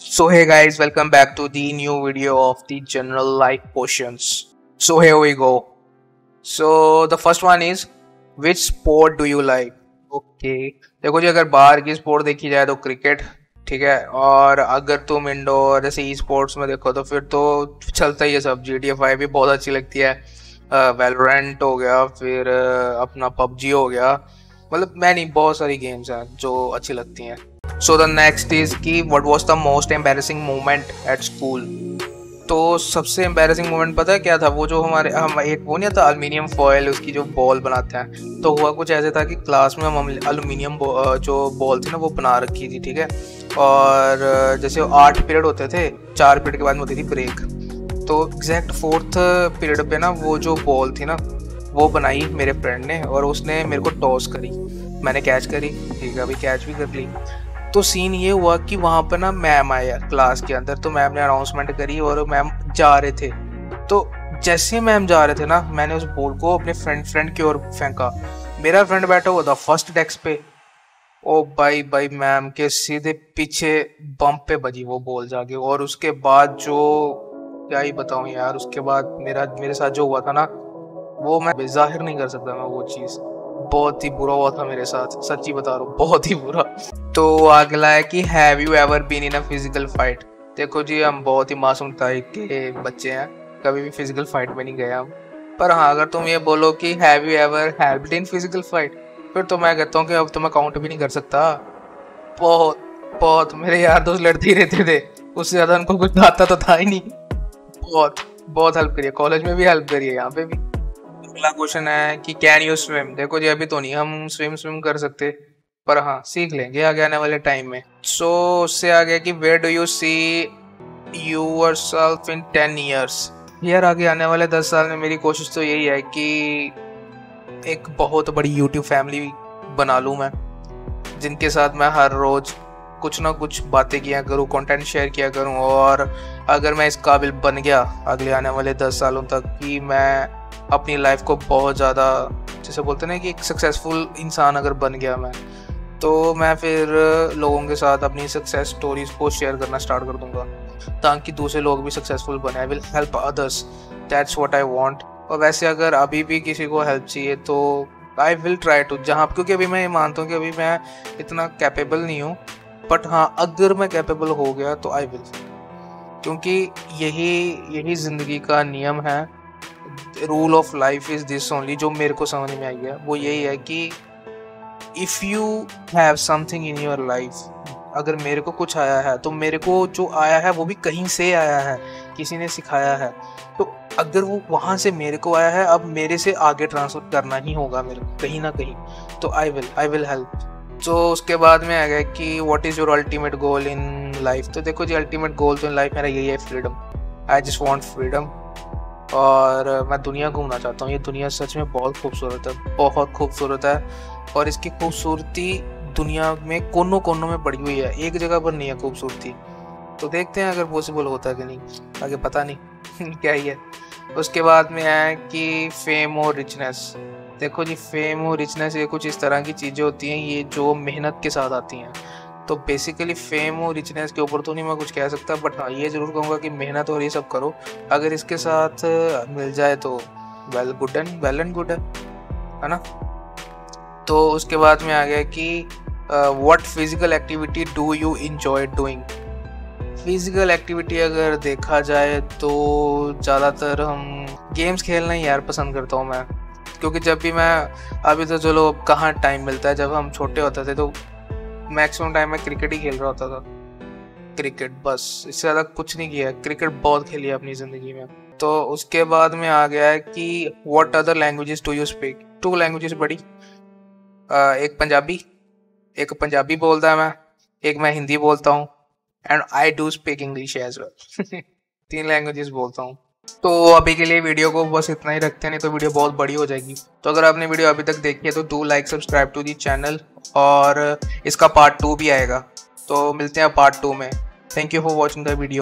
So hey guys, welcome back to the new video of the general life questions. So here we go. So the first one is which sport do you like? Okay. देखो जी अगर बाहर की sport देखी जाए तो cricket ठीक है और अगर तुम इंडोर जैसे ई स्पोर्ट्स में देखो तो फिर तो चलता ही है सब जी टी भी बहुत अच्छी लगती है वेलोरेंट uh, हो गया फिर uh, अपना पबजी हो गया मतलब मैं नहीं बहुत सारी गेम्स हैं जो अच्छी लगती हैं। सो द नेक्स्ट इज़ कि what was the most embarrassing moment at school तो सबसे एम्बेरसिंग मोमेंट पता है क्या था? वो जो हमारे, हम एक वो नहीं था अल्मीनियम फॉयल उसकी जो बॉल बनाते हैं तो हुआ कुछ ऐसे था कि क्लास में हम अल्मीनियम जो बॉल थी ना, वो बना रखी थी, ठीक है? और जैसे आठ पीरियड होते थे, चार पीरियड के बाद होती थी ब्रेक तो एग्जैक्ट फोर्थ पीरियड पे ना, वो जो बॉल थी ना वो बनाई मेरे फ्रेंड ने और उसने मेरे को टॉस करी। मैंने कैच करी, ठीक है, अभी कैच भी कर ली। तो सीन ये हुआ कि वहाँ पर ना मैम आया क्लास के अंदर। तो मैम ने अनाउंसमेंट करी और मैम जा रहे थे। तो जैसे मैम जा रहे थे ना, मैंने उस बॉल को अपने फ्रेंड फ्रेंड की ओर फेंका। मेरा फ्रेंड बैठा हुआ था फ़र्स्ट डेस्क पे। ओ भाई भाई मैम के सीधे पीछे बम्प पे बजी वो बॉल जाके। और उसके बाद जो, क्या ही बताऊँ यार, उसके बाद मेरा, मेरे साथ जो हुआ था ना वो मैं ज़ाहिर नहीं कर सकता मैं वो चीज़। बहुत ही बुरा हुआ था मेरे साथ, सच्ची बता रहा हूँ, बहुत ही बुरा। तो अगला है कि have you ever been in a physical fight देखो जी, हम बहुत ही मासूम टाइप के बच्चे हैं, कभी भी फ़िज़िकल फाइट में नहीं गए हम। पर हाँ अगर तुम ये बोलो कि have you ever help in physical fight फिर तो मैं कहता हूँ कि अब तो मैं काउंट भी नहीं कर सकता। बहुत बहुत, मेरे यार दोस्त लड़ते ही रहते थे, उससे ज़्यादा उनको कुछ आता तो था ही नहीं। बहुत बहुत हेल्प करिए कॉलेज में भी हेल्प करिए, यहाँ पे भी। अगला क्वेश्चन है कि कैन यू स्विम देखो जी अभी तो नहीं हम स्विम स्विम कर सकते पर हाँ सीख लेंगे आगे आने वाले टाइम में। सो so, उससे आगे कि where do you see yourself in ten years यार आगे आने वाले दस साल में मेरी कोशिश तो यही है कि एक बहुत बड़ी यूट्यूब फैमिली बना लूँ मैं जिनके साथ मैं हर रोज़ कुछ ना कुछ बातें किया करूँ कंटेंट शेयर किया करूँ और अगर मैं इस काबिल बन गया अगले आने वाले दस सालों तक कि मैं अपनी लाइफ को बहुत ज़्यादा, जैसे बोलते ना कि एक सक्सेसफुल इंसान अगर बन गया मैं तो मैं फिर लोगों के साथ अपनी सक्सेस स्टोरीज को शेयर करना स्टार्ट कर दूँगा, ताकि दूसरे लोग भी सक्सेसफुल बने। I will help others that's what I want और वैसे अगर अभी भी किसी को हेल्प चाहिए तो आई विल ट्राई टू जहाँ, क्योंकि अभी मैं ये मानता हूँ कि अभी मैं इतना कैपेबल नहीं हूँ बट हाँ अगर मैं कैपेबल हो गया तो आई विल क्योंकि यही यही ज़िंदगी का नियम है rule of life is this only जो मेरे को समझ में आई है, वो यही है कि if you have something in your life अगर मेरे को कुछ आया है तो मेरे को जो आया है, वो भी कहीं से आया है, किसी ने सिखाया है। तो अगर वो वहाँ से मेरे को आया है, अब मेरे से आगे ट्रांसफ़र करना ही होगा मेरे को, कहीं ना कहीं। तो I will I will help तो उसके बाद में आ गया कि what is your ultimate goal in life तो देखो जी अल्टीमेट गोल तो इन लाइफ मेरा यही है freedom I just want freedom और मैं दुनिया घूमना चाहता हूँ। ये दुनिया सच में बहुत खूबसूरत है, बहुत खूबसूरत है। और इसकी खूबसूरती दुनिया में कोनों कोनों में पड़ी हुई है। एक जगह पर नहीं है खूबसूरती। तो देखते हैं अगर पॉसिबल होता है कि नहीं। आगे पता नहीं। क्या ही है। उसके बाद में है कि फेम और रिचनेस देखो जी फेम और रिचनेस ये कुछ इस तरह की चीज़ें होती हैं, ये जो मेहनत के साथ आती हैं। तो बेसिकली फेम और रिचनेस के ऊपर तो नहीं मैं कुछ कह सकता बट हाँ ये ज़रूर कहूँगा कि मेहनत और ये सब करो। अगर इसके साथ मिल जाए तो well good and well and good है है ना? तो उसके बाद में आ गया कि what physical activity do you enjoy doing physical activity अगर देखा जाए तो ज़्यादातर हम गेम्स खेलना ही यार पसंद करता हूँ मैं। क्योंकि जब भी मैं, अभी तो चलो, कहाँ टाइम मिलता है? जब हम छोटे होते थे तो मैक्सिमम टाइम मैं क्रिकेट ही खेल रहा होता था। क्रिकेट, बस। इससे ज़्यादा कुछ नहीं किया। क्रिकेट बहुत खेली अपनी ज़िंदगी में। तो उसके बाद में आ गया है कि what other languages to you speak two languages बड़ी एक पंजाबी एक पंजाबी बोलता है मैं, एक मैं हिंदी बोलता हूँ and I do speak English as well तीन लैंग्वेजेस बोलता हूँ। तो अभी के लिए वीडियो को बस इतना ही रखते हैं, नहीं तो वीडियो बहुत बड़ी हो जाएगी। तो अगर आपने वीडियो अभी तक देखी है तो do like subscribe to the channel और इसका पार्ट टू भी आएगा। तो मिलते हैं पार्ट टू में। Thank you for watching the video